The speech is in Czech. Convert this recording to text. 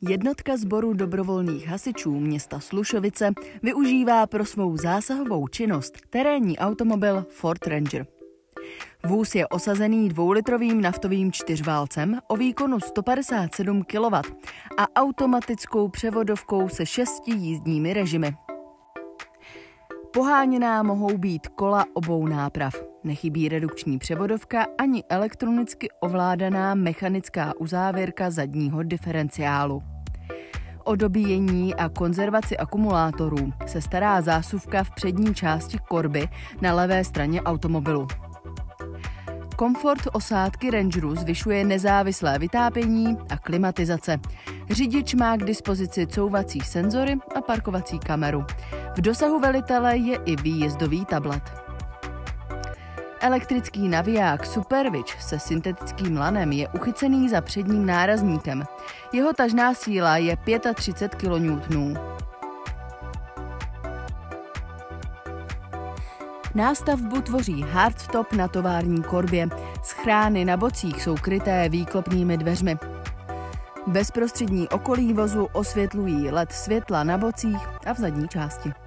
Jednotka sboru dobrovolných hasičů města Slušovice využívá pro svou zásahovou činnost terénní automobil Ford Ranger. Vůz je osazený dvoulitrovým naftovým čtyřválcem o výkonu 157 kW a automatickou převodovkou se šesti jízdními režimy. Poháněná mohou být kola obou náprav. Nechybí redukční převodovka ani elektronicky ovládaná mechanická uzávěrka zadního diferenciálu. O dobíjení a konzervaci akumulátorů se stará zásuvka v přední části korby na levé straně automobilu. Komfort osádky Rangeru zvyšuje nezávislé vytápění a klimatizace. Řidič má k dispozici couvací senzory a parkovací kameru. V dosahu velitele je i výjezdový tablet. Elektrický naviják Superwitch se syntetickým lanem je uchycený za předním nárazníkem. Jeho tažná síla je 35 kN. Nástavbu tvoří hardtop na tovární korbě. Schrány na bocích jsou kryté výklopnými dveřmi. Bezprostřední okolí vozu osvětlují LED světla na bocích a v zadní části.